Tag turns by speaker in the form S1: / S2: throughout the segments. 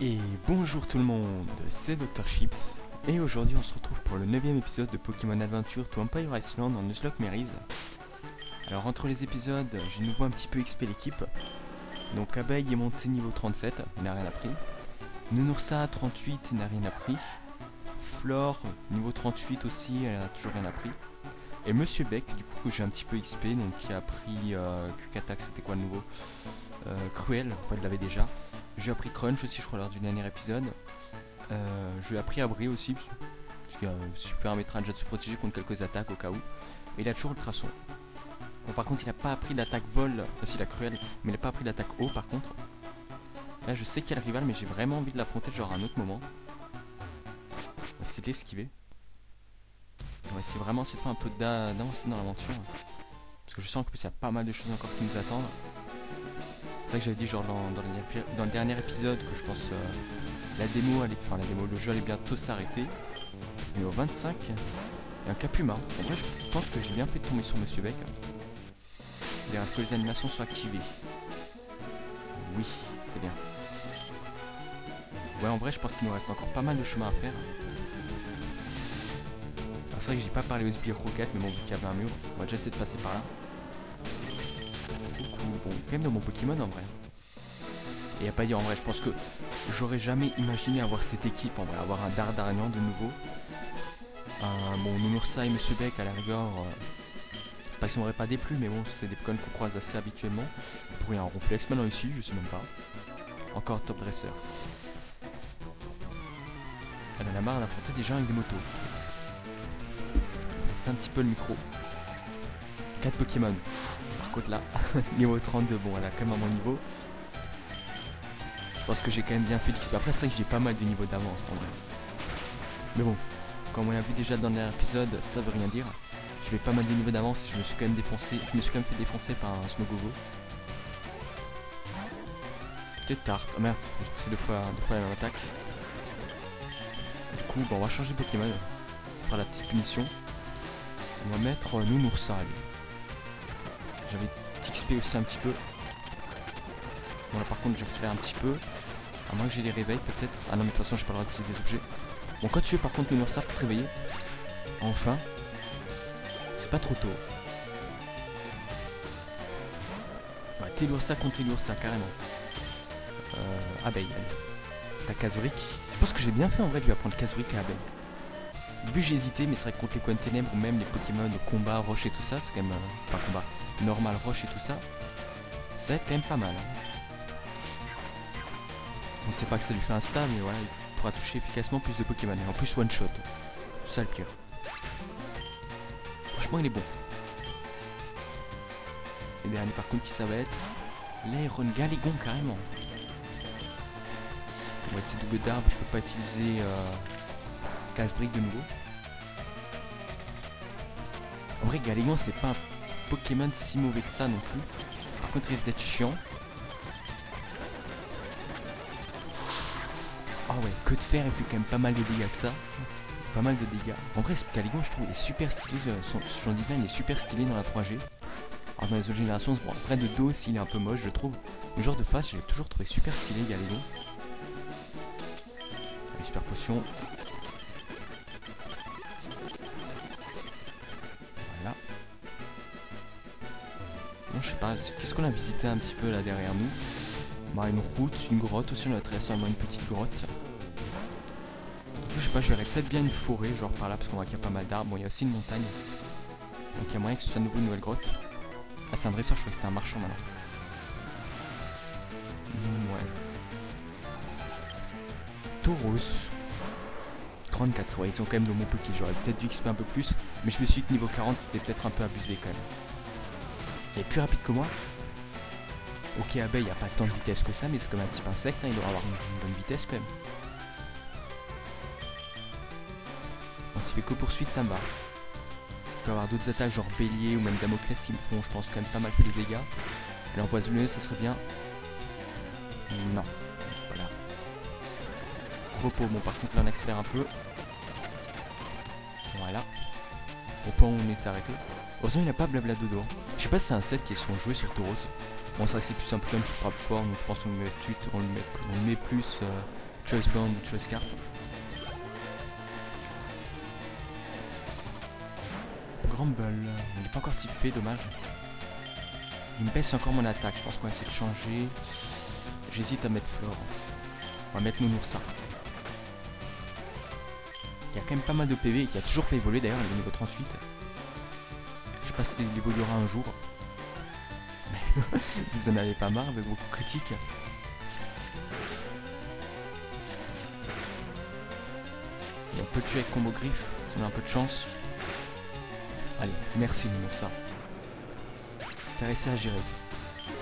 S1: Et bonjour tout le monde, c'est Dr Chips, et aujourd'hui on se retrouve pour le 9 épisode de Pokémon Adventure to Empire Iceland en Nuzlocke Mary's. Alors entre les épisodes, j'ai nouveau un petit peu XP l'équipe. Donc Abeille est monté niveau 37, il n'a rien appris. Nounoursa 38, il n'a rien appris. Flore, niveau 38 aussi, elle a toujours rien appris. Et Monsieur Beck, du coup, que j'ai un petit peu XP, donc qui a appris euh, Quick c'était quoi le nouveau? Euh, Cruel, enfin il l'avait déjà. J'ai appris Crunch aussi, je crois, lors du dernier épisode. Euh, j'ai appris Abri aussi, parce qu'il y a un super de se protéger contre quelques attaques au cas où. Et il a toujours le traçon. Bon, par contre, il n'a pas appris d'attaque vol, enfin, il a cruel, mais il n'a pas appris d'attaque haut par contre. Là, je sais qu'il y a le rival, mais j'ai vraiment envie de l'affronter, genre à un autre moment. On va essayer d'esquiver. On va essayer vraiment cette fois un peu d'avancer dans l'aventure. Parce que je sens qu'il y a pas mal de choses encore qui nous attendent. C'est ça que j'avais dit genre dans, le dernier épisode que je pense euh, la démo, allait, enfin la démo, le jeu allait bientôt s'arrêter. Au 25, il y a un Capuma. En vrai, je pense que j'ai bien fait de tomber sur Monsieur Beck. Est-ce que les animations sont activées Oui, c'est bien. Ouais, en vrai, je pense qu'il nous reste encore pas mal de chemin à faire. c'est vrai que j'ai pas parlé aux Spear Rocket, mais bon, vu qu'il y avait un mur, on va déjà essayer de passer par là quand même de mon Pokémon en vrai. Et a pas dire en vrai, je pense que j'aurais jamais imaginé avoir cette équipe en vrai, avoir un Dardarnian de nouveau. Un bon et Monsieur Beck à la rigueur. Euh, c'est pas qu'ils m'auraient pas déplu, mais bon, c'est des Pokémon qu'on croise assez habituellement. Pour un Ronflex maintenant ici, je sais même pas. Encore top dresseur. Elle en a marre d'affronter des gens avec des motos. C'est un petit peu le micro. 4 Pokémon là. niveau 32, bon, elle a quand même un bon niveau. Je pense que j'ai quand même bien fait l'XP. Après, c'est vrai que j'ai pas mal de niveaux d'avance en vrai. Mais bon, comme on a vu déjà dans le dernier épisode, ça veut rien dire. J'avais pas mal de niveaux d'avance je me suis quand même défoncé. Je me suis quand même fait défoncer par un Smogogo. Peut-être tarte. Oh merde, c'est deux fois, deux fois la même attaque. Du coup, bon, on va changer de Pokémon. Ça fera la petite punition. On va mettre euh, Nounoursa, lui. J'avais XP aussi un petit peu. Bon là par contre j'accélère un petit peu. À moins que j'ai des réveils peut-être. Ah non mais de toute façon j'ai pas le droit d'utiliser des objets. Bon quand tu veux par contre ça pour te réveiller. Enfin. C'est pas trop tôt. Ouais, ça contre ça carrément. Euh, abeille. T'as Kazuric. Je pense que j'ai bien fait en vrai de lui apprendre Kazuric à Abeille. Début j'ai hésité mais c'est vrai que contre les coins de ténèbres ou même les Pokémon de combat, roche et tout ça, c'est quand même... Euh, enfin combat, normal roche et tout ça, ça va quand même pas mal. On sait pas que ça lui fait un star, mais voilà, il pourra toucher efficacement plus de Pokémon. Et en plus, one shot. Ça le pire. Franchement, il est bon. Et dernier par contre, qui ça va être L'Aeron Galigon carrément. On va être double d'arbre, je peux pas utiliser euh, casse-brique de nouveau. En vrai, Galigon, c'est pas un Pokémon si mauvais que ça non plus. Par contre, il risque d'être chiant. Ah ouais, que de faire, il fait quand même pas mal de dégâts que ça. Pas mal de dégâts. En vrai, ce je trouve, il est super stylé. Euh, son, son design est super stylé dans la 3G. Alors dans les autres générations, bon, après de dos aussi, il est un peu moche, je trouve. Le genre de face, j'ai toujours trouvé super stylé. Allez, super potion. Qu'est-ce qu'on a visité un petit peu là derrière nous? Bah, Une route, une grotte aussi, on a traversé une petite grotte. je sais pas, je verrais peut-être bien une forêt, genre par là, parce qu'on voit qu'il y a pas mal d'arbres. Bon, il y a aussi une montagne. Donc il y a moyen que ce soit nouveau une nouvelle grotte. Ah, c'est un dresseur, je crois que c'était un marchand maintenant. Mmh, ouais. Tauros. 34, ouais, ils sont quand même de mon petit. J'aurais peut-être dû XP un peu plus, mais je me suis dit que niveau 40, c'était peut-être un peu abusé quand même. Il est plus rapide que moi. Ok, abeille, il a pas tant de vitesse que ça, mais c'est comme un type insecte, hein, il doit avoir une, bonne vitesse quand même. On s'y fait que poursuite, ça me va. Il peut avoir d'autres attaques, genre bélier ou même Damoclès, qui me feront, je pense, quand même pas mal de dégâts. Alors, poisonneuse, ça serait bien. Non. Voilà. Repos, bon, par contre, là, on accélère un peu. Voilà. Au point où on est arrêté. Heureusement, il n'a pas blabla dodo. Je sais pas si c'est un set qui sont joués sur Tauros. Bon, c'est vrai que c'est plus un Pokémon qui frappe fort, donc je pense qu'on le met, on le met, on le met plus euh, Choice Band ou Choice Scarf. Grumble, il n'est pas encore type fait, dommage. Il me baisse encore mon attaque, je pense qu'on va essayer de changer. J'hésite à mettre Flore. On va mettre Nounoursa. Il y a quand même pas mal de PV et qui a toujours pas évolué d'ailleurs, il est niveau 38. Pas s'il un jour. Mais vous en avez pas marre de critiques. on peut tuer avec combo griffe si on a un peu de chance. Allez, merci Nounoursa. T'as réussi à gérer.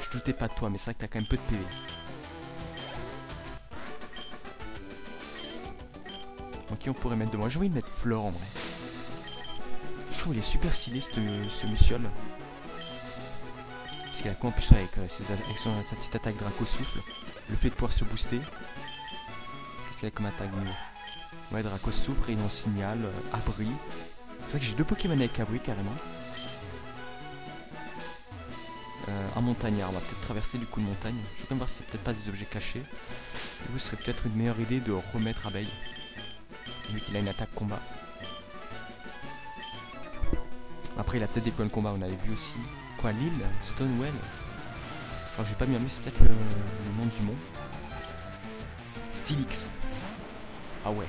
S1: Je doutais pas de toi, mais c'est vrai que t'as quand même peu de PV. Ok, on pourrait mettre de moi? J'ai envie de mettre Flore en vrai. Qu'il est super stylé ce, ce. Parce qu'il a quoi en plus avec, euh, ses, sa petite attaque Draco Souffle. Le fait de pouvoir se booster. Qu'est-ce qu'il a comme attaque Ouais, Draco Souffle, Rayon Signal, euh, Abri. C'est vrai que j'ai deux Pokémon avec Abri carrément. Euh, un montagnard, on va peut-être traverser du coup de montagne. Je vais quand même voir n'y a peut-être pas des objets cachés. Du coup, ce serait peut-être une meilleure idée de remettre Abeille. Vu qu'il a une attaque combat. Après, il a peut-être des points de combat, on avait vu aussi. Quoi, l'île Stonewell Enfin, j'ai pas bien vu, c'est peut-être le, nom du mont. Stylix. Ah ouais.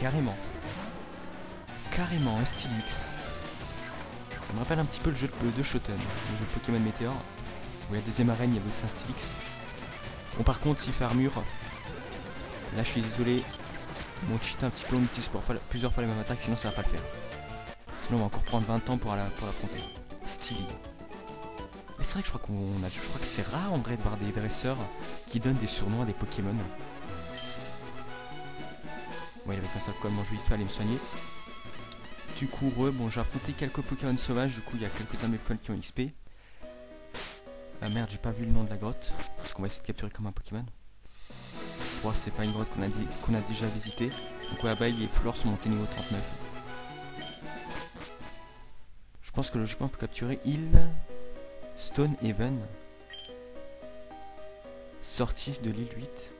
S1: Carrément. Carrément, un Stylix. Ça me rappelle un petit peu le jeu de, de le jeu de Pokémon Météor. Où la deuxième arène, il y avait aussi un Stylix. Bon, par contre, s'il fait armure, là je suis désolé, mon cheat un petit peu, on utilise plusieurs fois la même attaque, sinon ça va pas le faire. Sinon on va encore prendre 20 ans pour l'affronter. Stylé. Mais c'est vrai que je crois que c'est rare en vrai de voir des dresseurs qui donnent des surnoms à des Pokémon. Ouais, il avait un seul quoi, je vais vite aller me soigner. Du coup, re, bon, j'ai affronté quelques Pokémon sauvages, du coup, il y a quelques-uns de qui ont XP. Ah merde, j'ai pas vu le nom de la grotte, parce qu'on va essayer de capturer comme un Pokémon. Oh, c'est pas une grotte qu'on a, déjà visité. Donc ouais, et Flore sont montés niveau 39. Je pense que logiquement on peut capturer Hill, Stone Haven. Sortie de l'île 8.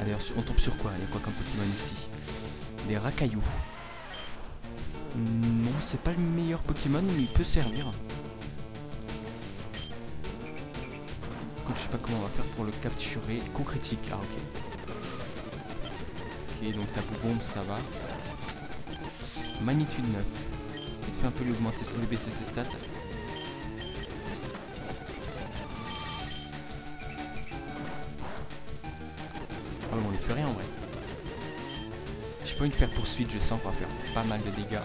S1: Allez, on tombe sur quoi? Il y a quoi comme Pokémon ici? Des Rakaillou. Non, c'est pas le meilleur Pokémon, mais il peut servir. je sais pas comment on va faire pour le capturer. Coup critique, ah ok. Ok, donc ta bombe, ça va. Magnitude 9. Fait un peu l'augmenter, le baisser ses stats. Ah on lui fait rien en vrai. J'ai pas envie de faire poursuite, je sens qu'on va faire pas mal de dégâts.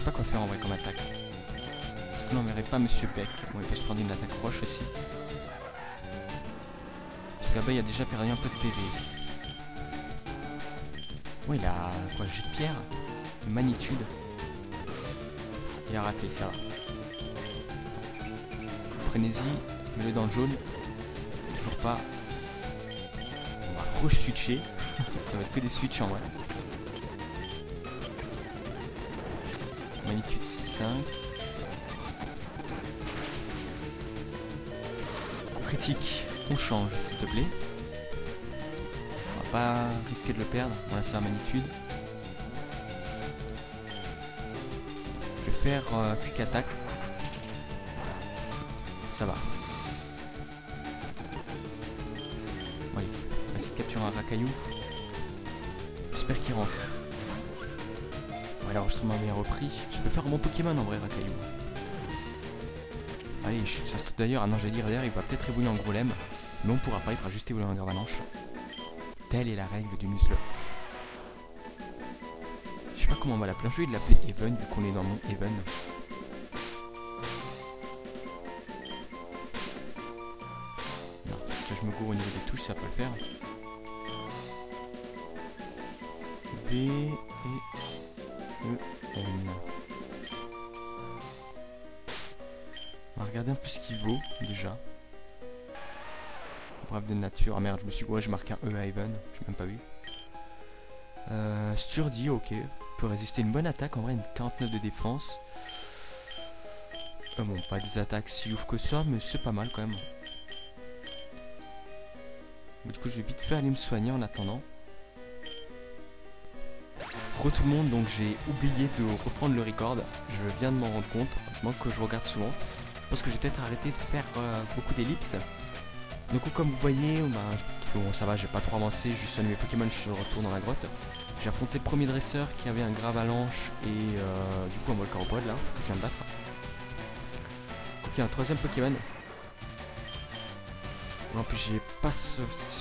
S1: sais pas quoi faire en vrai comme attaque. Est-ce qu'on n'enverrait pas Monsieur Beck il peut se prendre une attaque roche aussi. Parce qu'à bas, il a déjà perdu un peu de PV. Il a quoi de pierre Magnitude. Il a raté ça. Frénésie, mets-le dans le jaune. Toujours pas. On va re-switcher. ça va être que des switches en vrai. Magnitude 5. Coup critique, on change s'il te plaît. Pas risquer de le perdre. On va faire magnitude. Je vais faire euh, quick attack. Ça va. Allez, on va essayer de capturer un racaillou. J'espère qu'il rentre. l'enregistrement bien repris. Je peux faire un bon Pokémon en vrai, Rakaillou. Allez, ça se d'ailleurs, ah non, j'allais dire d'ailleurs, il va peut-être évoluer en gros lemme, mais on pourra pas, il fera juste évoluer en Garvalanche. Telle est la règle du Nuzlocke. Je sais pas comment on va l'appeler, je vais l'appeler Even, vu qu'on est dans mon Even. Non, je me cours au niveau des touches, ça peut le faire. B et E N. On va regarder un peu ce qu'il vaut déjà. Bref de nature. Ah merde, je me suis. Ouais, j'ai marqué un E à Even. J'ai même pas vu. Euh, Sturdy, ok. Peut résister une bonne attaque. En vrai, une 49 de défense. Euh, bon, pas des attaques si ouf que ça, mais c'est pas mal quand même. du coup, je vais vite faire aller me soigner en attendant. Re tout le monde, donc j'ai oublié de reprendre le record. Je viens de m'en rendre compte, heureusement que je regarde souvent. Parce que j'ai peut-être arrêté de faire euh, beaucoup d'ellipses. Du coup, comme vous voyez, bon, ça va, j'ai pas trop avancé, juste mes Pokémon, je suis retour dans la grotte. J'ai affronté le premier dresseur qui avait un gravalanche et euh, du coup un volcan là, que je viens de battre. A un troisième Pokémon. En plus j'ai pas,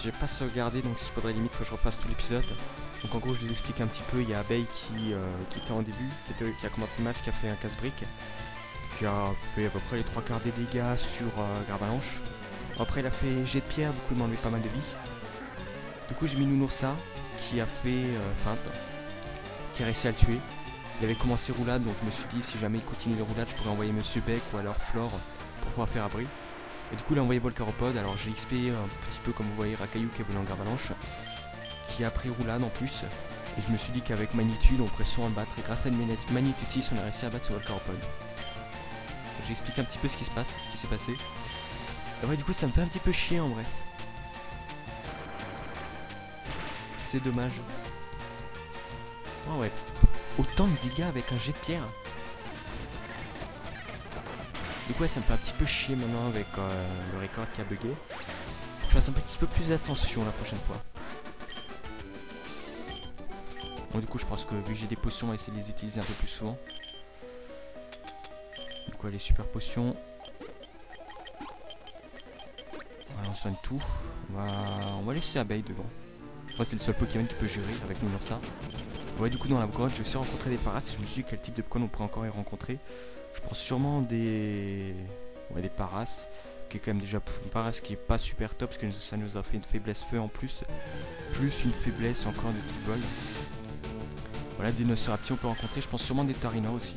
S1: j'ai pas sauvegardé donc il faudrait limite que je refasse tout l'épisode. Donc en gros je vous explique un petit peu, il y a Abeille qui, euh, était en début, qui, a commencé le match, qui a fait un casse-brique, qui a fait à peu près les trois quarts des dégâts sur euh, Gravalanche. Après il a fait jet de pierre, du coup il m'a enlevé pas mal de vie. Du coup j'ai mis Nounoursa, qui a fait euh, feinte, qui a réussi à le tuer. Il avait commencé roulade, donc je me suis dit si jamais il continue les roulades, je pourrais envoyer Monsieur Beck ou alors Flore pour pouvoir faire abri. Et du coup il a envoyé Volcaropod, alors j'ai XP un petit peu comme vous voyez Rakayu qui est volé en Gravalanche, qui a pris roulade en plus. Et je me suis dit qu'avec Magnitude on pourrait sûrement battre et grâce à une Magnitude 6 on a réussi à battre ce Volcaropod. J'explique un petit peu ce qui se passe, ce qui s'est passé. Et ouais du coup ça me fait un petit peu chier en vrai. C'est dommage. Oh ouais. Autant de dégâts avec un jet de pierre. Du coup ça me fait un petit peu chier maintenant avec euh, le record qui a bugué. Je fasse un petit peu plus attention la prochaine fois. Bon du coup je pense que vu que j'ai des potions, on va essayer de les utiliser un peu plus souvent. Du coup les super potions. Tout. On va, on va laisser abeille devant. c'est le seul Pokémon qui peut gérer avec mon ça. Ouais du coup dans la grotte j'ai aussi rencontré des paras je me suis dit quel type de Pokémon on pourrait encore y rencontrer. Je pense sûrement des. Ouais des paras qui est quand même déjà une paras qui est pas super top parce que ça nous a fait une faiblesse feu en plus. Plus une faiblesse encore de type vol. Voilà, des Nocerapti on peut rencontrer, je pense sûrement des Tarina aussi.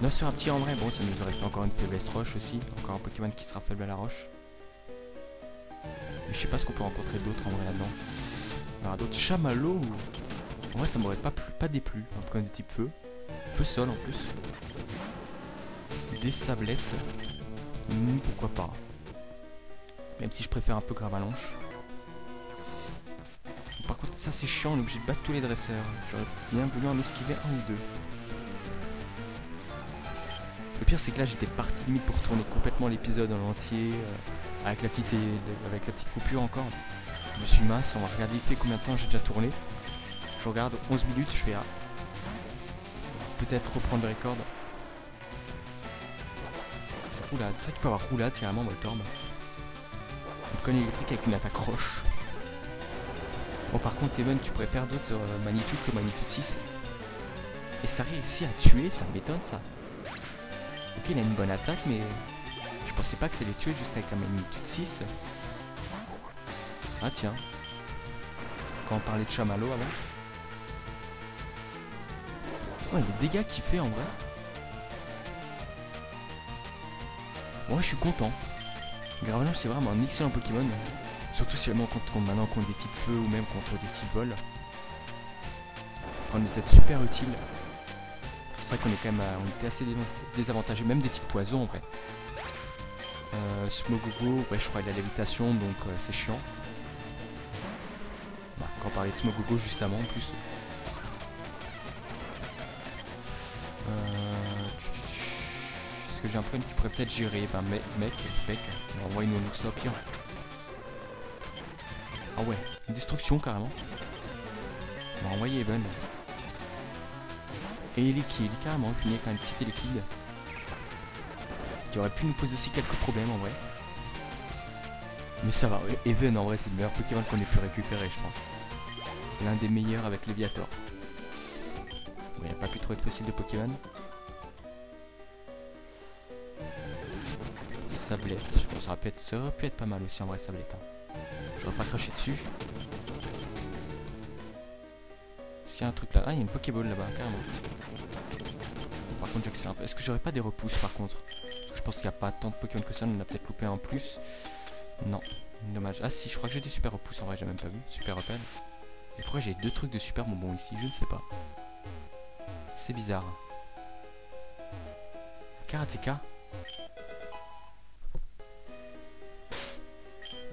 S1: Nocerapti en vrai, bon, ça nous aurait fait encore une faiblesse roche aussi. Encore un Pokémon qui sera faible à la roche. Mais je sais pas ce qu'on peut rencontrer d'autres en vrai là-dedans. Alors d'autres Chamallow En vrai ça m'aurait pas plu, pas déplu, un Pokémon de type feu. Feu sol en plus. Des sablettes. Hmm, pourquoi pas. Même si je préfère un peu Gravalanche. Par contre, ça c'est chiant, on est obligé de battre tous les dresseurs. J'aurais bien voulu en esquiver un ou deux. Le pire, c'est que là, j'étais parti limite pour tourner complètement l'épisode en entier, euh, avec, la petite, avec la petite coupure encore. Je me suis masse, on va regarder combien de temps j'ai déjà tourné. Je regarde 11 minutes, je fais à peut-être reprendre le record. Roulade, c'est vrai qu'il peut avoir roulade carrément Voltorb. Un conne électrique avec une attaque roche. Bon par contre Even tu préfères d'autres euh, magnitudes que magnitude 6. Et ça réussit à tuer, ça m'étonne ça. Ok il a une bonne attaque mais je pensais pas que ça allait tuer juste avec la magnitude 6. Ah tiens. Quand on parlait de chamallow avant. Oh les dégâts qu'il fait en vrai. Ouais je suis content. Gravelanche c'est vraiment un excellent Pokémon. Surtout si on contre, maintenant contre des types feu ou même contre des types vol. Prendre des aides super utile. C'est vrai qu'on est quand même on était assez désavantagé, même des types poison en vrai. Euh, Smogogo, ouais je crois il a lévitation donc euh, c'est chiant. Bah, quand on parlait de Smogogo justement en plus. Euh, Est-ce que j'ai un problème qui pourrait peut-être gérer? Ben mec, mec, mec, nos ça au pire. Ah ouais, une destruction carrément. On va envoyer Eben. Et liquide, carrément, finir avec un petit liquide. Qui aurait pu nous poser aussi quelques problèmes en vrai. Mais ça va, Even en vrai c'est le meilleur Pokémon qu'on ait pu récupérer je pense. L'un des meilleurs avec Léviator. il n'y a pas pu trop être facile de Pokémon. Sablette, je pense que ça aurait pu être, ça aurait pu être pas mal aussi en vrai Sablette. Hein. J'aurais pas craché dessus. Est-ce qu'il y a un truc là? Ah, il y a une Pokéball là-bas, carrément. Par contre, j'accélère un peu. Est-ce que j'aurais pas des repousses par contre? Je pense qu'il n'y a pas tant de Pokémon que ça. On en a peut-être loupé un en plus. Non, dommage. Ah si, je crois que j'ai des super repousses en vrai, j'ai même pas vu. Super repel. Et pourquoi j'ai deux trucs de super bonbons ici? Je ne sais pas. C'est bizarre. Karateka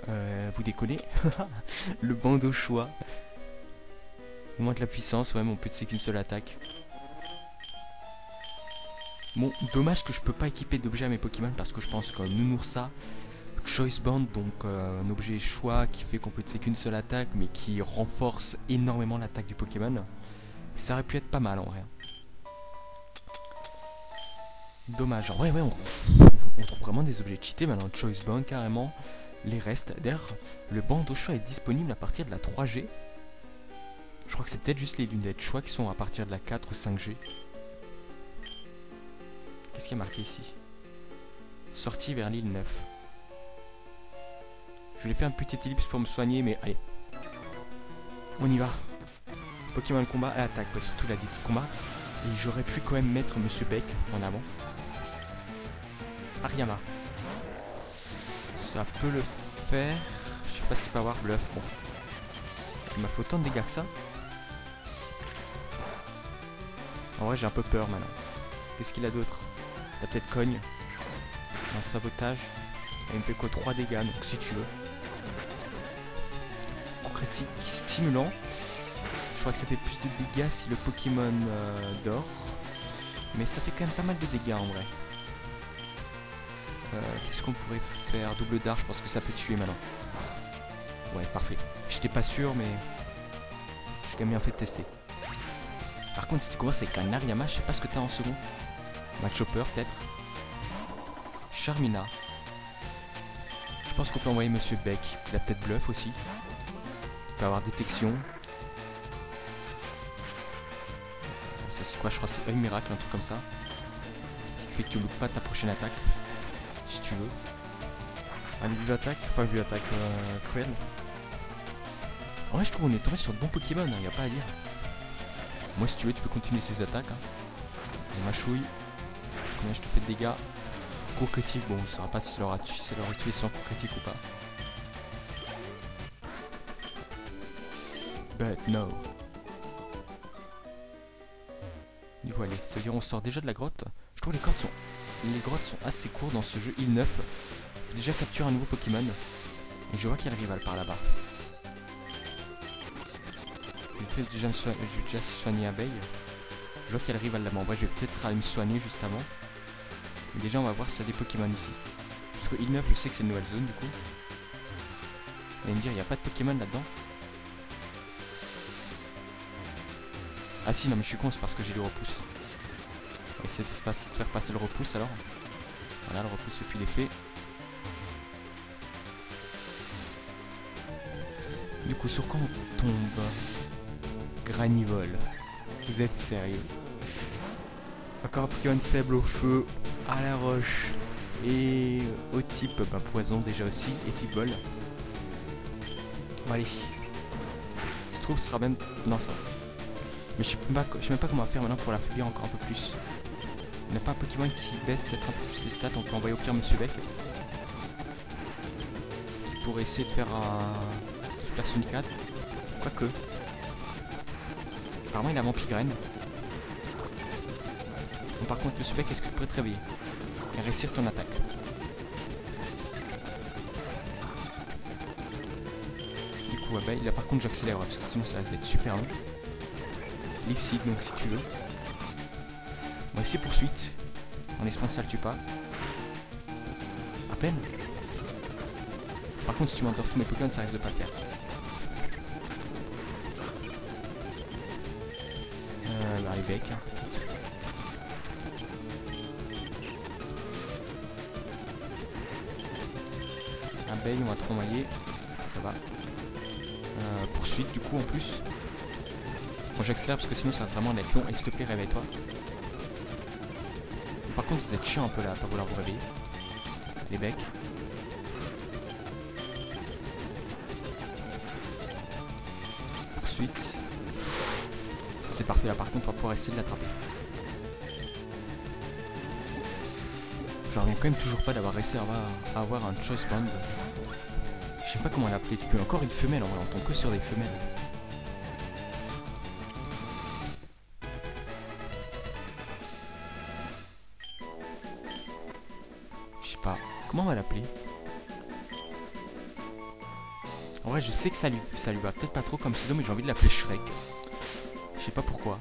S1: Euh, vous déconnez? Le bandeau choix. Augmente la puissance, ouais, mais on peut c'est qu'une seule attaque. Bon, dommage que je peux pas équiper d'objets à mes Pokémon parce que je pense que Nounoursa, Choice Band, donc euh, un objet choix qui fait qu'on peut c'est qu'une seule attaque mais qui renforce énormément l'attaque du Pokémon, ça aurait pu être pas mal en vrai. Dommage. En vrai, on trouve vraiment des objets cheatés maintenant. Choice Band carrément. Les restes. D'ailleurs, le bandeau choix est disponible à partir de la 3G. Je crois que c'est peut-être juste les lunettes choix qui sont à partir de la 4 ou 5G. Qu'est-ce qui est marqué ici? Sortie vers l'île 9. Je vais faire un petit ellipse pour me soigner, mais allez. On y va. Pokémon combat et attaque, surtout la DT combat. Et j'aurais pu quand même mettre Monsieur Beck en avant. Ariama. Ça peut le faire. Je sais pas ce qu'il peut avoir. Bluff, bon. Il m'a fait autant de dégâts que ça. En vrai, j'ai un peu peur maintenant. Qu'est-ce qu'il a d'autre? Il a peut-être cogne. Un sabotage. Il me fait quoi 3 dégâts, donc si tu veux. Coup critique stimulant. Je crois que ça fait plus de dégâts si le Pokémon euh, dort. Mais ça fait quand même pas mal de dégâts en vrai. Euh, Qu'est-ce qu'on pourrait faire? Double dart, je pense que ça peut tuer maintenant. Ouais, parfait. J'étais pas sûr, mais j'ai quand même bien fait de tester. Par contre, si tu commences avec un Ariama, je sais pas ce que t'as en second. Matchopper, peut-être. Charmina. Je pense qu'on peut envoyer Monsieur Beck. Il a peut-être bluff aussi. Il peut avoir détection. Ça c'est quoi? Je crois que c'est un miracle, un truc comme ça. Ce qui fait que tu loupes pas ta prochaine attaque. Si tu veux. Un vue attaque, enfin vue attaque euh, cruelle. En vrai je trouve qu'on est tombé sur de bons Pokémon, il hein, a pas à dire. Moi si tu veux tu peux continuer ces attaques. Hein. chouille. Combien je te fais de dégâts Coup critique, bon on saura pas si ça leur a tué, si leur a tué sans coup critique ou pas. But no. Du coup allez, ça veut dire on sort déjà de la grotte. Je trouve les grottes sont. Les grottes sont assez courtes dans ce jeu île 9. J'ai déjà capturé un nouveau Pokémon. Et je vois qu'il y a le rival par là-bas. J'ai déjà, déjà soigné Abeille. Je vois qu'il y a le rival là-bas. En vrai, je vais peut-être aller me soigner juste avant. Déjà, on va voir s'il y a des Pokémon ici. Parce que île 9, je sais que c'est une nouvelle zone du coup. Et me dire, il n'y a pas de Pokémon là-dedans. Ah si, non mais je suis con, c'est parce que j'ai le repousse. Essayer de faire, passer, de faire passer le repousse alors. Voilà, le repousse et puis l'effet. Du coup, sur quoi on tombe? Granivol. Vous êtes sérieux? Encore un Pokémon faible au feu, à la roche et au type bah, poison déjà aussi et type allez. Je trouve ce sera même... Non ça. Mais je sais, pas, je sais même pas comment faire maintenant pour l'affaiblir encore un peu plus. Il n'y a pas un Pokémon qui baisse peut-être un peu plus les stats, on peut envoyer au pire Monsieur Beck. Qui pourrait essayer de faire un Super Sunicate. Quoique. Apparemment il a Vampigraine. Bon, par contre Monsieur Beck, est-ce que tu pourrais te réveiller Et réussir ton attaque Du coup, ouais, bah, là par contre j'accélère parce que sinon ça risque d'être super long. Leaf donc si tu veux. On va poursuite. En espérant que ça le tue pas. À peine. Par contre si tu m'endors tous mes Pokémon ça risque de pas le faire. Euh, bah les becs. On va renvoyer. Ça va. Euh, poursuite du coup en plus. Bon j'accélère parce que sinon ça va vraiment être long et s'il te plaît réveille-toi. Par contre vous êtes chiant un peu là à pas vouloir vous réveiller. Les becs. Poursuite. C'est parfait là par contre on va pouvoir essayer de l'attraper. J'en reviens quand même toujours pas d'avoir réussi à avoir, à avoir un choice band. Sais pas comment l'appeler, tu peux encore une femelle, on entend que sur des femelles. Je sais pas. Comment on va l'appeler? En vrai, je sais que ça lui, ça lui va peut-être pas trop comme pseudo, mais j'ai envie de l'appeler Shrek. Je sais pas pourquoi.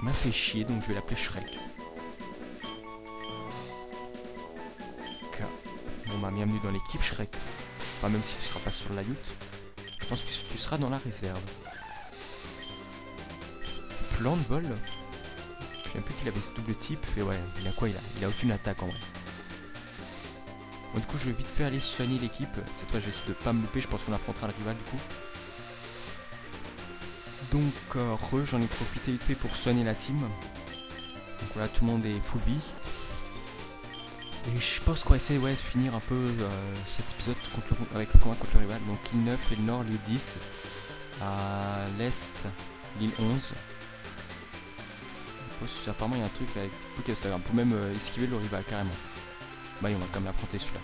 S1: Il m'a fait chier, donc je vais l'appeler Shrek. Bon bah bienvenue dans l'équipe Shrek. Enfin même si tu seras pas sur la lutte, je pense que tu seras dans la réserve. Plan de vol Je sais plus qu'il avait ce double type, et ouais, il a quoi il a Il a aucune attaque en vrai. Bon du coup je vais vite fait aller soigner l'équipe. Cette fois je vais essayer de pas me louper, je pense qu'on affrontera le rival du coup. Donc euh, re, j'en ai profité vite fait pour soigner la team. Donc voilà, tout le monde est full vie. Je pense qu'on va essayer ouais, de finir un peu euh, cet épisode avec le combat contre le rival. Donc l'île 9 et le nord, l'île 10. À l'est, l'île 11. apparemment il y a un truc avec Pokéstag. On peut même euh, esquiver le rival carrément. Bah on va quand même l'affronter celui-là.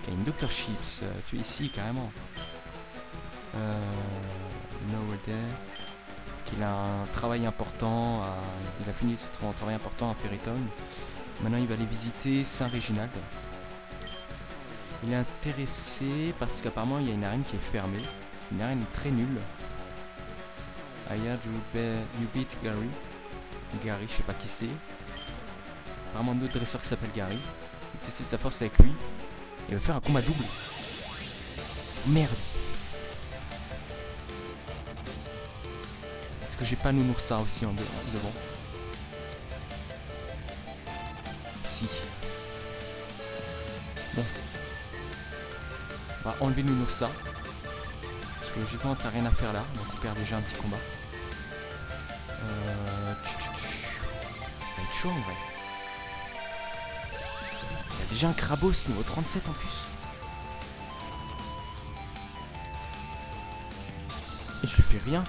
S1: Ok, une Dr. Chips, euh, tu es ici carrément. Euh, Nowhere qu'il a un travail important, il a fini son travail important à Ferrytown. Maintenant, il va aller visiter Saint-Réginald. Il est intéressé parce qu'apparemment, il y a une arène qui est fermée. Une arène très nulle. Aya, you beat Gary. Gary, je sais pas qui c'est. Apparemment, un dresseur qui s'appelle Gary. Il tester sa force avec lui. Il va faire un combat double. Merde. Est-ce que j'ai pas Nounoursa aussi en devant? Bon. On va enlever Nounoursa. Parce que logiquement t'as rien à faire là, donc on perd déjà un petit combat. Euh... Ça va être chaud en vrai. Il y a déjà un Krabos niveau 37 en plus. Et je fais rien.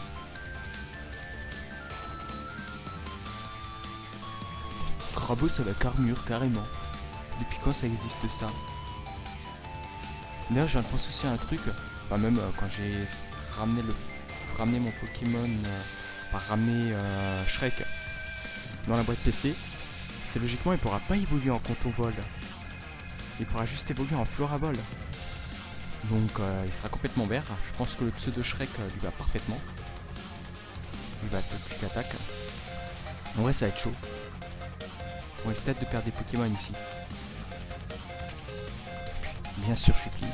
S1: Krabos avec armure carrément. Depuis quand ça existe ça? D'ailleurs, je viens de penser aussi à un truc. Enfin, même euh, quand j'ai ramené le ramené mon Pokémon, euh, par ramener euh, Shrek dans la boîte PC, c'est logiquement il pourra pas évoluer en Contovol. Il pourra juste évoluer en Florabol. Donc il sera complètement vert. Je pense que le pseudo Shrek lui va parfaitement. Il va tout attaque. En vrai ça va être chaud. On risque peut-être de perdre des Pokémon ici. Bien sûr, je suis pige.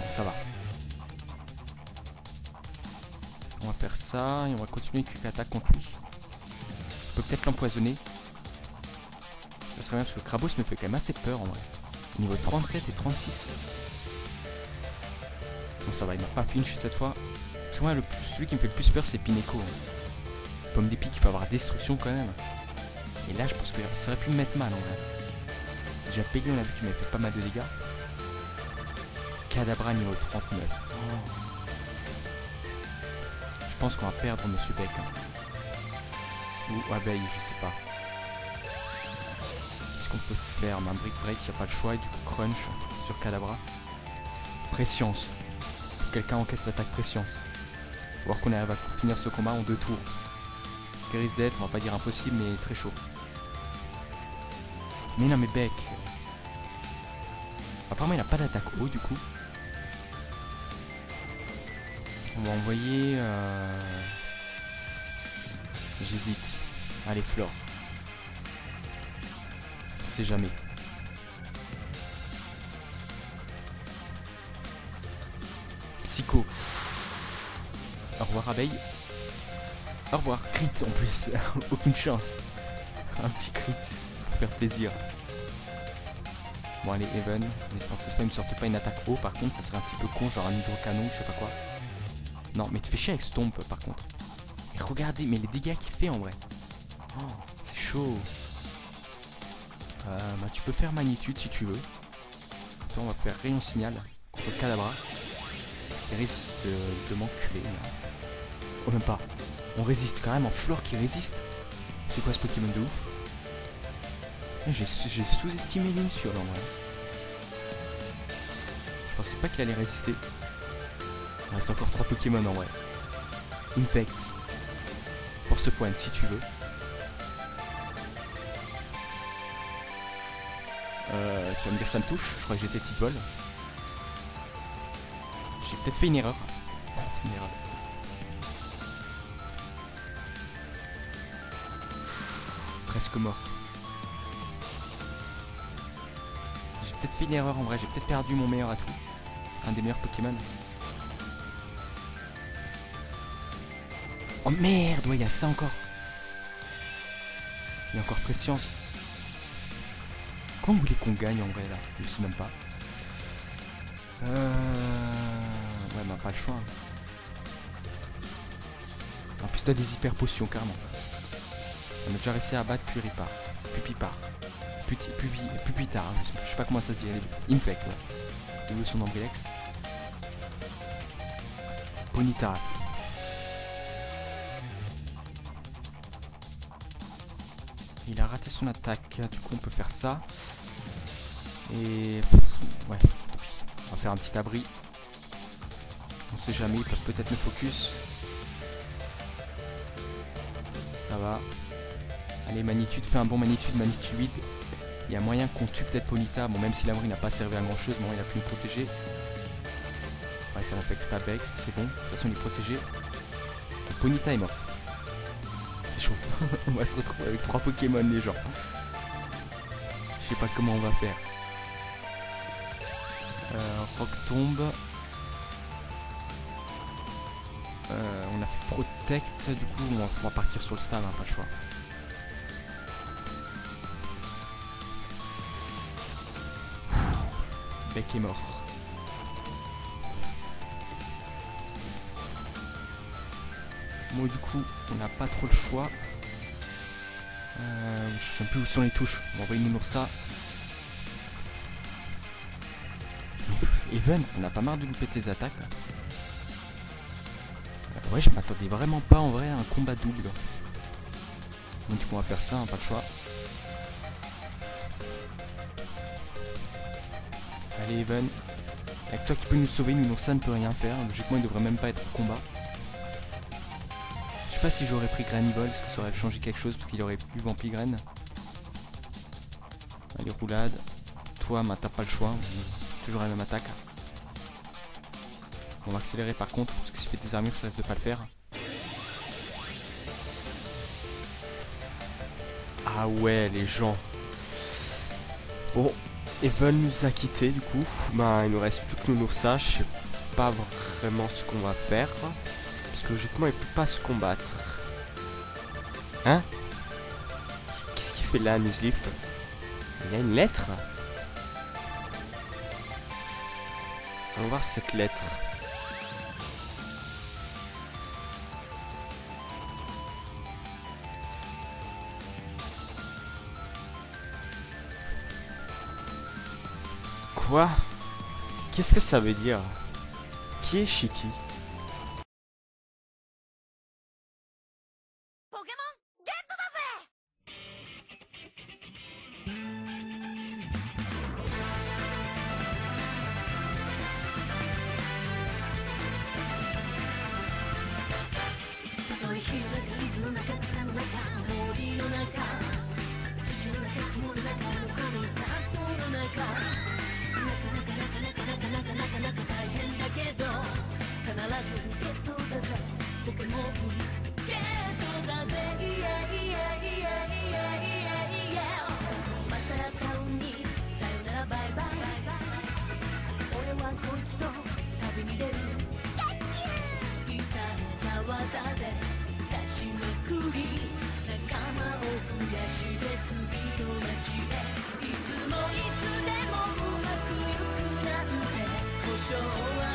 S1: Bon, ça va. On va faire ça et on va continuer avec attaque contre lui. On peut peut-être l'empoisonner. Ça serait bien parce que Krabos me fait quand même assez peur en vrai. Niveau 37 et 36. Bon ça va, il m'a pas flinché cette fois. Moi, le celui qui me fait le plus peur c'est Pineco. Pomme d'épic, il peut avoir destruction quand même. Et là, je pense que ça aurait pu me mettre mal en vrai. Déjà payé, on a vu qu'il m'avait fait pas mal de dégâts. Cadabra niveau 39. Je pense qu'on va perdre Monsieur Beck. Hein. Ou abeille, je sais pas. Qu'est-ce qu'on peut faire? Un brick break, il a pas le choix. Et du coup, crunch sur Cadabra. Préscience. Quelqu'un encaisse l'attaque préscience. Voir qu'on arrive à finir ce combat en deux tours. Ce qui risque d'être, on va pas dire impossible, mais très chaud. Mais non mais Beck. Apparemment il n'a pas d'attaque haut du coup. On va envoyer... Euh... J'hésite. Allez Flore. C'est jamais. Psycho. Au revoir abeille. Au revoir. Crit en plus. Aucune chance. Un petit crit faire plaisir. Bon allez Even, j'espère que cette fois il me sortait pas une attaque haut par contre ça serait un petit peu con genre un hydrocanon je sais pas quoi. Non mais tu fais chier avec Stomp par contre. Et regardez mais les dégâts qu'il fait en vrai. Oh, c'est chaud. Euh, bah tu peux faire magnitude si tu veux. Attends on va faire rayon signal contre le cadabra. Il risque de, m'enculer. Oh même pas. On résiste quand même en flore qui résiste. C'est quoi ce Pokémon de ouf j'ai sous-estimé sur en vrai. Je pensais pas qu'il allait résister. Il reste encore 3 Pokémon en vrai. Infect. force point si tu veux. Euh, tu vas me dire ça me touche, je crois que j'étais petit vol. J'ai peut-être fait une erreur. Une erreur. Presque mort. J'ai peut-être fait une erreur en vrai, j'ai peut-être perdu mon meilleur atout. Un des meilleurs Pokémon. Oh merde, ouais, il y a ça encore. Il y a encore Prescience. Comment vous voulez qu'on gagne en vrai là? Je sais même pas. Euh... Ouais, bah pas le choix. En plus, t'as des hyper potions carrément. On a déjà réussi à battre Puripar. Pupipar. Pupi, pupi, Pupitar. Hein, je sais pas comment ça se dit. Infect, ouais. Évolution d'Ambrilex. Ponyta. Il a raté son attaque, du coup on peut faire ça. Et... Ouais, on va faire un petit abri. On sait jamais, ils peuvent peut-être me focus. Ça va. Allez, Magnitude, fais un bon Magnitude, Magnitude. Il y a moyen qu'on tue peut-être Ponita. Bon, même si l'abri n'a pas servi à grand chose, bon, il a pu me protéger. Ouais, ça n'affecte pas Bex, c'est bon. De toute façon, il est protégé. Ponita est mort. C'est chaud. on va se retrouver avec trois Pokémon, les gens. Je sais pas comment on va faire. Euh, Rock tombe. Euh, on a fait Protect, du coup on va, partir sur le stade, hein, pas le choix. Beck est mort. Bon du coup on n'a pas trop le choix. Euh, je sais plus où sont les touches. On va envoyer nous ça. Even, on a pas marre de louper tes attaques. Ouais, je m'attendais vraiment pas en vrai à un combat double. Donc on va faire ça, pas le choix. Allez Even. Avec toi qui peux nous sauver, nous ça ne peut rien faire. Logiquement il devrait même pas être au combat. Je sais pas si j'aurais pris Granny Ball, parce que ça aurait changé quelque chose, parce qu'il aurait pu Vampigraine. Allez roulade. Toi, t'as pas le choix. Toujours la même attaque. On va accélérer par contre, parce que si fait des armures, ça risque de pas le faire. Ah ouais, les gens. Bon, Evan nous a quitté du coup. Bah, il nous reste plus que nos ça. Je sais pas vraiment ce qu'on va faire. Parce que logiquement, il peut pas se combattre. Hein? Qu'est-ce qu'il fait là, Nuzleaf Il y a une lettre? On va voir cette lettre. Quoi Qu'est-ce que ça veut dire? Qui est Shiki? いつも
S2: いつでもうまくいくなんて保証は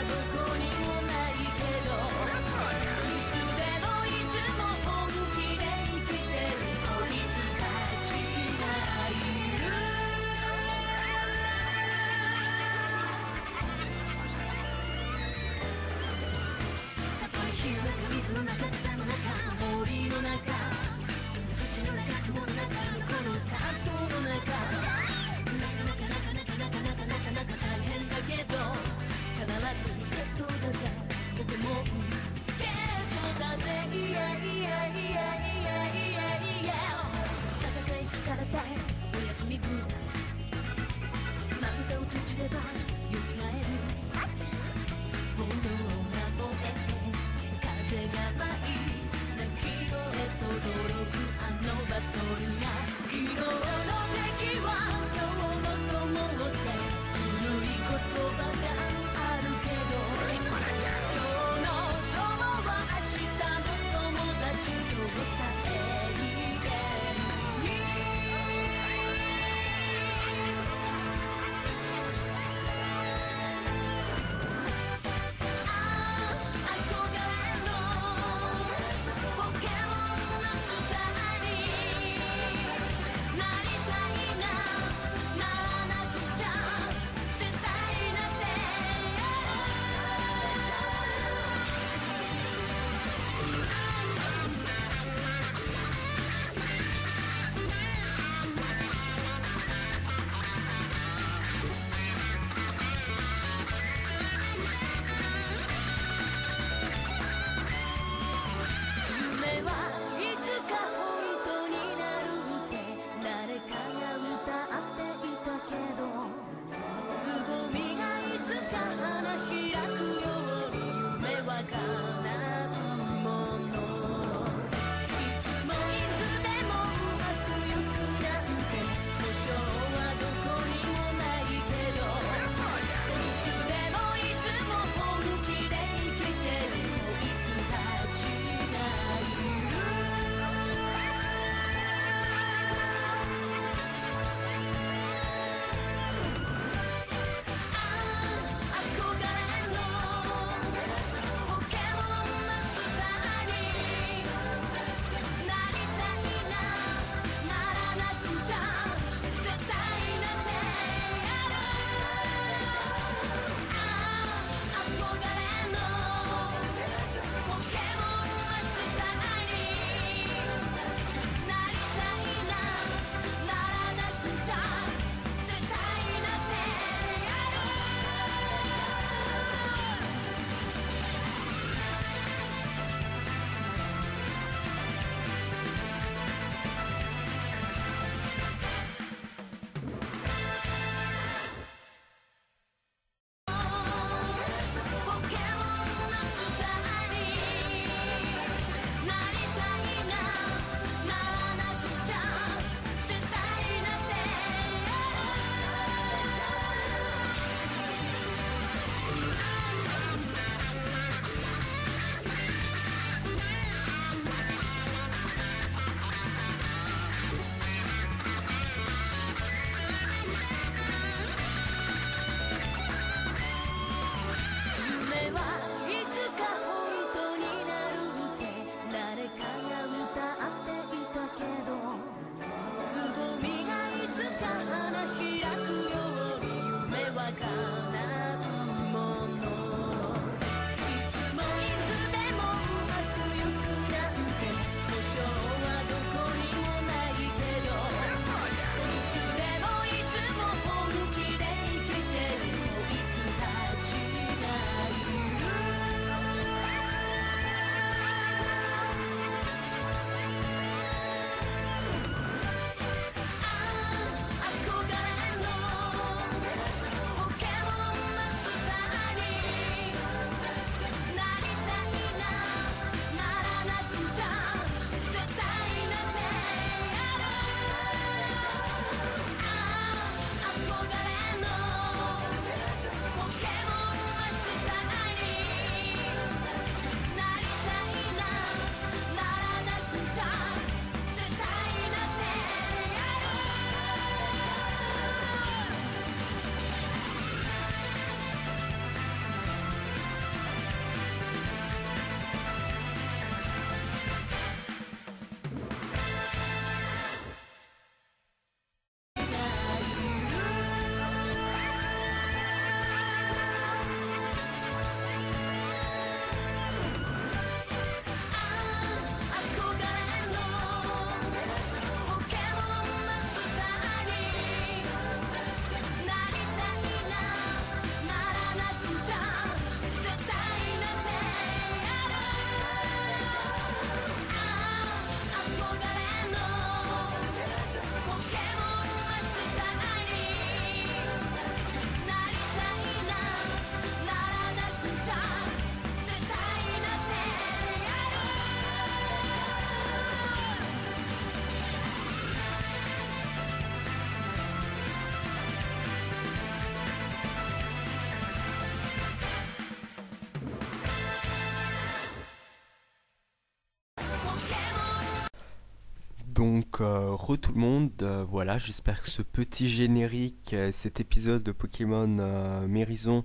S1: Tout le monde, euh, voilà, j'espère que ce petit générique, euh, cet épisode de Pokémon euh, Mérison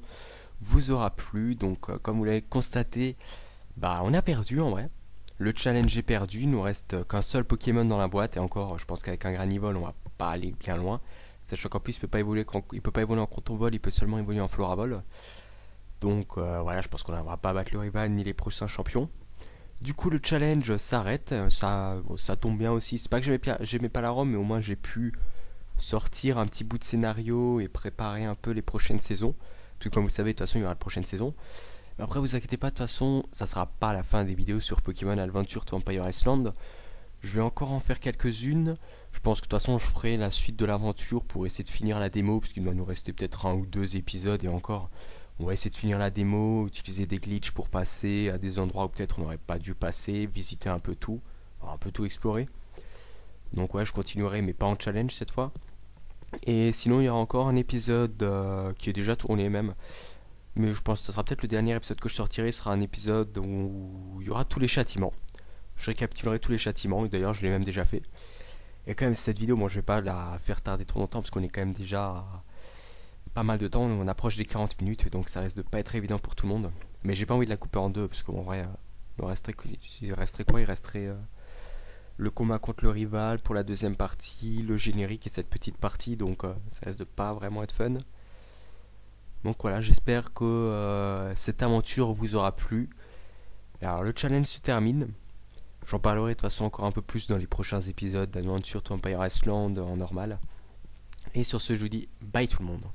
S1: vous aura plu. Donc, comme vous l'avez constaté, bah, on a perdu en vrai. Le challenge est perdu, il nous reste qu'un seul Pokémon dans la boîte, et encore, je pense qu'avec un Granivol, on va pas aller bien loin. Sachant qu'en plus, il peut pas évoluer, il peut pas évoluer en Contrevol, il peut seulement évoluer en Floravol. Donc, voilà, je pense qu'on n'arrivera pas à battre le rival ni les prochains champions. Du coup, le challenge s'arrête. Ça, tombe bien aussi. C'est pas que j'aimais pas, la Rome, mais au moins j'ai pu sortir un petit bout de scénario et préparer un peu les prochaines saisons. Parce que comme vous savez, de toute façon, il y aura la prochaine saison. Mais après, vous inquiétez pas, de toute façon, ça sera pas la fin des vidéos sur Pokémon Adventure to Empire Island. Je vais encore en faire quelques-unes. Je pense que de toute façon, je ferai la suite de l'aventure pour essayer de finir la démo, parce qu'il doit nous rester peut-être un ou deux épisodes et encore. On va essayer de finir la démo, utiliser des glitches pour passer à des endroits où peut-être on n'aurait pas dû passer, visiter un peu tout, un peu tout explorer. Donc ouais, je continuerai, mais pas en challenge cette fois. Et sinon, il y aura encore un épisode euh, qui est déjà tourné même. Mais je pense que ce sera peut-être le dernier épisode que je sortirai. Sera un épisode où il y aura tous les châtiments. Je récapitulerai tous les châtiments. Et d'ailleurs, je l'ai même déjà fait. Et quand même, cette vidéo, moi, je vais pas la faire tarder trop longtemps parce qu'on est quand même déjà pas mal de temps. On approche des 40 minutes, donc ça risque de pas être évident pour tout le monde. Mais j'ai pas envie de la couper en deux parce qu'en vrai, euh, il resterait, que- il resterait quoi? Il resterait euh, le combat contre le rival pour la deuxième partie, le générique et cette petite partie, donc euh, ça risque de pas vraiment être fun. Donc voilà, j'espère que euh, cette aventure vous aura plu. Alors le challenge se termine. J'en parlerai de toute façon encore un peu plus dans les prochains épisodes d'Adventure to Empire Island en normal. Et sur ce, je vous dis bye tout le monde.